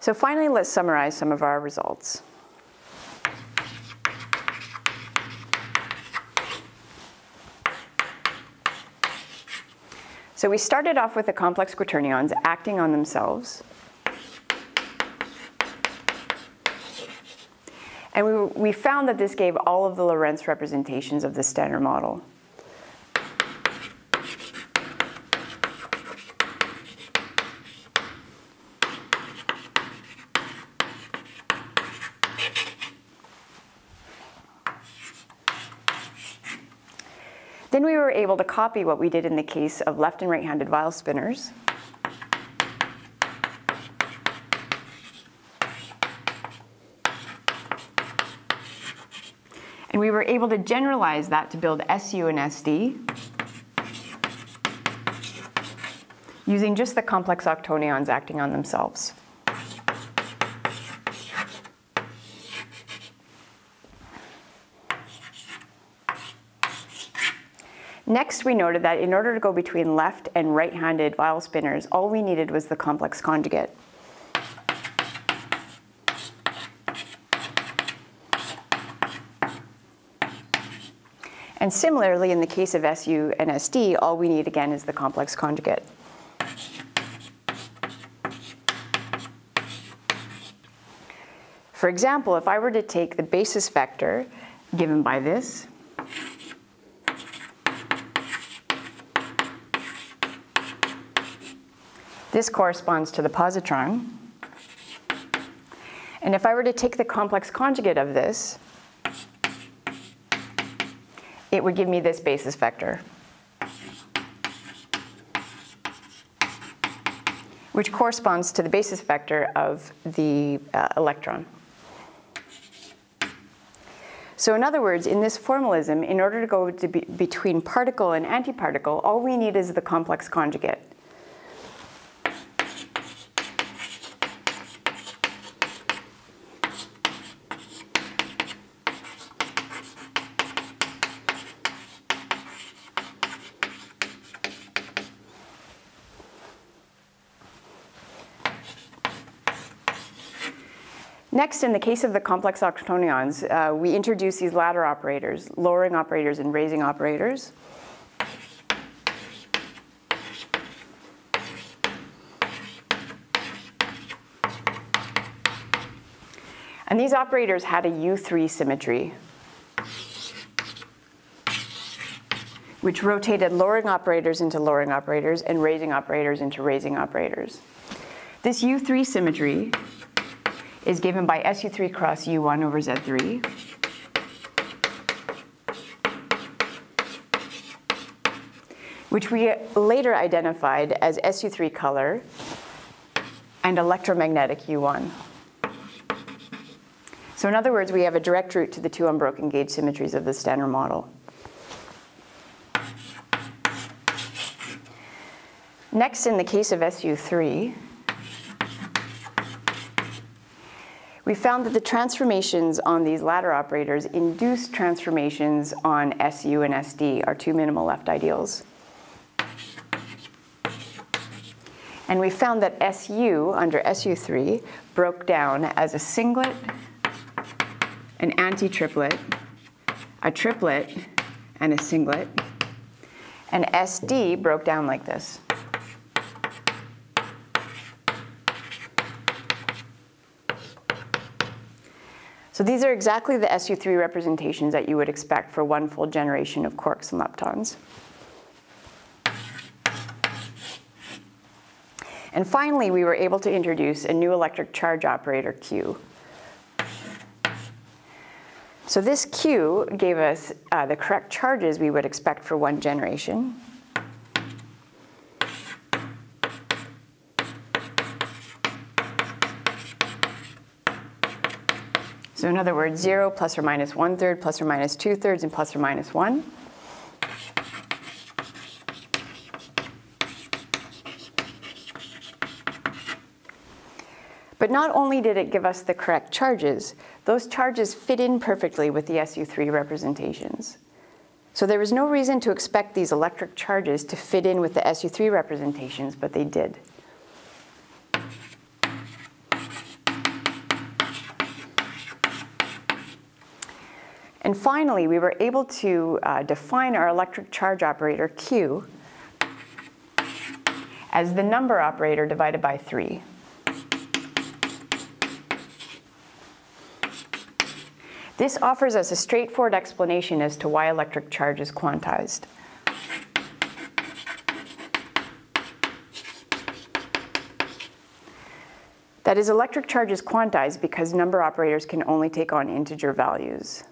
So finally, let's summarize some of our results. So we started off with the complex quaternions acting on themselves. And we, we found that this gave all of the Lorentz representations of the standard model. Then we were able to copy what we did in the case of left and right-handed Weyl spinors. And we were able to generalize that to build SU and SD using just the complex octonions acting on themselves. Next, we noted that in order to go between left and right-handed Weyl spinors, all we needed was the complex conjugate. And similarly, in the case of SU and SD, all we need again is the complex conjugate. For example, if I were to take the basis vector given by this, this corresponds to the positron. And if I were to take the complex conjugate of this, it would give me this basis vector, which corresponds to the basis vector of the uh, electron. So in other words, in this formalism, in order to go to be between particle and antiparticle, all we need is the complex conjugate. Next, in the case of the complex octonions, uh, we introduce these ladder operators, lowering operators and raising operators. And these operators had a U3 symmetry, which rotated lowering operators into lowering operators and raising operators into raising operators. This U3 symmetry is given by SU3 cross U1 over Z3. which we later identified as SU3 color and electromagnetic U1. So in other words, we have a direct route to the two unbroken gauge symmetries of the standard model. Next, in the case of SU3, we found that the transformations on these ladder operators induce transformations on SU and SD, our two minimal left ideals. And we found that SU under SU3 broke down as a singlet, an anti-triplet, a triplet, and a singlet. And SD broke down like this. So these are exactly the SU3 representations that you would expect for one full generation of quarks and leptons. And finally, we were able to introduce a new electric charge operator, Q. So this Q gave us uh, the correct charges we would expect for one generation. So in other words, 0 plus or minus 1 third, plus or minus 2 thirds, and plus or minus 1. But not only did it give us the correct charges, those charges fit in perfectly with the SU3 representations. So there was no reason to expect these electric charges to fit in with the SU3 representations, but they did. And finally, we were able to uh, define our electric charge operator Q as the number operator divided by 3. This offers us a straightforward explanation as to why electric charge is quantized. That is, electric charge is quantized because number operators can only take on integer values.